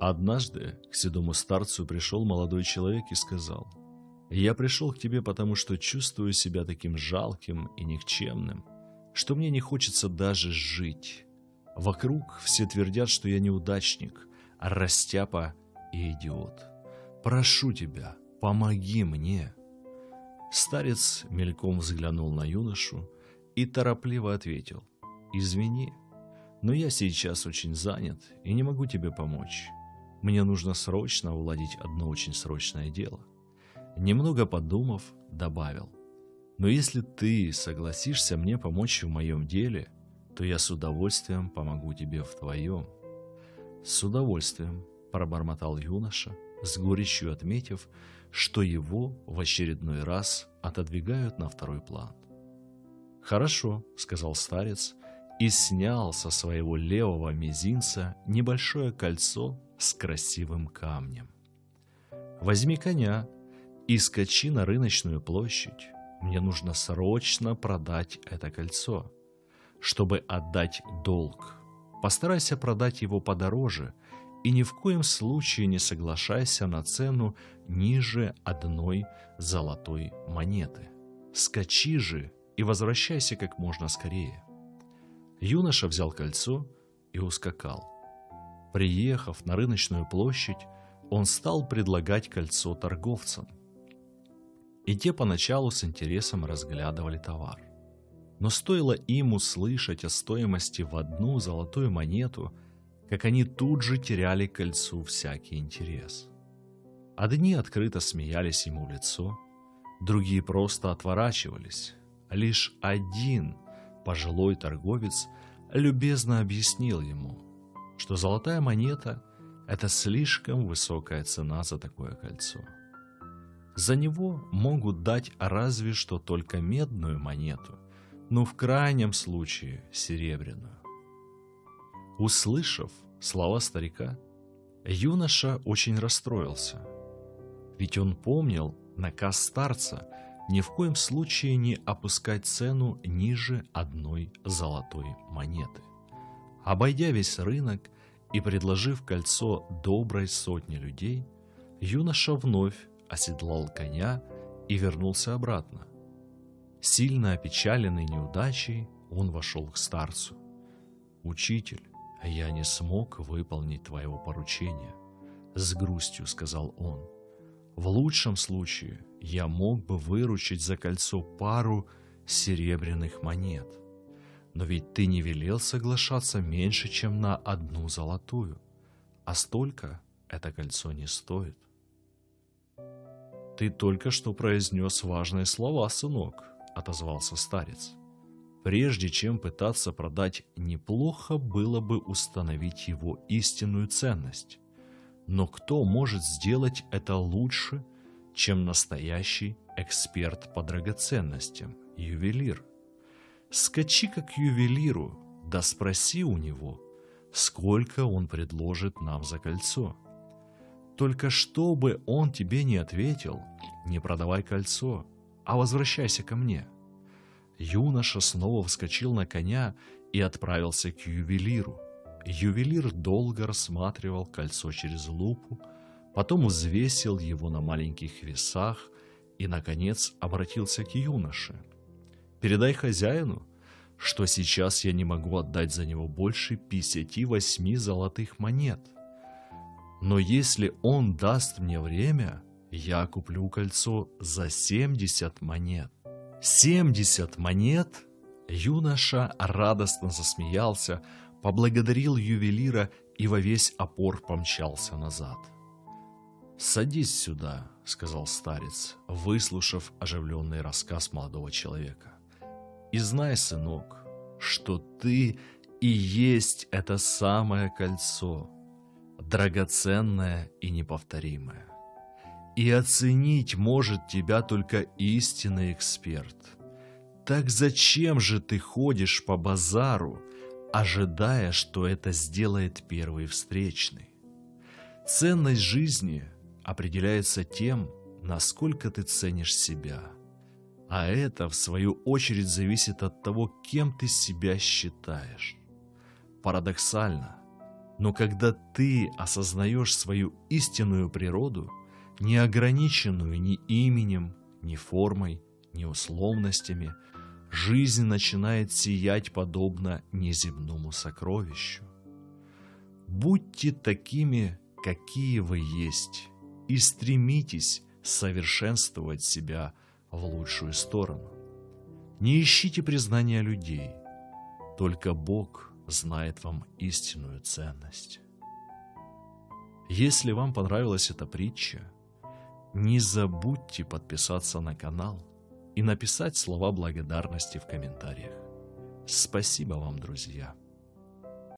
Однажды к седому старцу пришел молодой человек и сказал, «Я пришел к тебе, потому что чувствую себя таким жалким и никчемным, что мне не хочется даже жить. Вокруг все твердят, что я неудачник, растяпа и идиот. Прошу тебя, помоги мне». Старец мельком взглянул на юношу и торопливо ответил, «Извини, но я сейчас очень занят и не могу тебе помочь. Мне нужно срочно уладить одно очень срочное дело. Немного подумав, добавил. Но если ты согласишься мне помочь в моем деле, то я с удовольствием помогу тебе в твоем. С удовольствием, пробормотал юноша, с горечью отметив, что его в очередной раз отодвигают на второй план. «Хорошо», — сказал старец, и снял со своего левого мизинца небольшое кольцо с красивым камнем. «Возьми коня и скачи на рыночную площадь. Мне нужно срочно продать это кольцо. Чтобы отдать долг, постарайся продать его подороже и ни в коем случае не соглашайся на цену ниже одной золотой монеты. Скачи же и возвращайся как можно скорее. Юноша взял кольцо и ускакал. Приехав на рыночную площадь, он стал предлагать кольцо торговцам. И те поначалу с интересом разглядывали товар. Но стоило им услышать о стоимости в одну золотую монету, как они тут же теряли кольцу всякий интерес. Одни открыто смеялись ему в лицо, другие просто отворачивались. Лишь один пожилой торговец любезно объяснил ему, что золотая монета – это слишком высокая цена за такое кольцо. За него могут дать разве что только медную монету, но в крайнем случае серебряную. Услышав слова старика, юноша очень расстроился, ведь он помнил наказ старца – ни в коем случае не опускать цену ниже одной золотой монеты. Обойдя весь рынок и предложив кольцо доброй сотни людей, юноша вновь оседлал коня и вернулся обратно. Сильно опечаленный неудачей, он вошел к старцу. «Учитель, я не смог выполнить твоего поручения», — с грустью сказал он. В лучшем случае я мог бы выручить за кольцо пару серебряных монет. Но ведь ты не велел соглашаться меньше, чем на одну золотую, а столько это кольцо не стоит. «Ты только что произнес важные слова, сынок», — отозвался старец. «Прежде чем пытаться продать, неплохо было бы установить его истинную ценность. Но кто может сделать это лучше, чем настоящий эксперт по драгоценностям, ювелир? Скачи как ювелиру, да спроси у него, сколько он предложит нам за кольцо. Только чтобы он тебе не ответил, не продавай кольцо, а возвращайся ко мне. Юноша снова вскочил на коня и отправился к ювелиру. Ювелир долго рассматривал кольцо через лупу, потом взвесил его на маленьких весах и, наконец, обратился к юноше. «Передай хозяину, что сейчас я не могу отдать за него больше 58 золотых монет. Но если он даст мне время, я куплю кольцо за 70 монет». «70 монет?» Юноша радостно засмеялся, поблагодарил ювелира и во весь опор помчался назад. «Садись сюда», — сказал старец, выслушав оживленный рассказ молодого человека. «И знай, сынок, что ты и есть это самое кольцо, драгоценное и неповторимое. И оценить может тебя только истинный эксперт. Так зачем же ты ходишь по базару, ожидая, что это сделает первый встречный. Ценность жизни определяется тем, насколько ты ценишь себя. А это, в свою очередь, зависит от того, кем ты себя считаешь. Парадоксально, Но когда ты осознаешь свою истинную природу, не ограниченную ни именем, ни формой, ни условностями, жизнь начинает сиять подобно неземному сокровищу. Будьте такими, какие вы есть, и стремитесь совершенствовать себя в лучшую сторону. Не ищите признания людей, только Бог знает вам истинную ценность. Если вам понравилась эта притча, не забудьте подписаться на канал и написать слова благодарности в комментариях. Спасибо вам, друзья!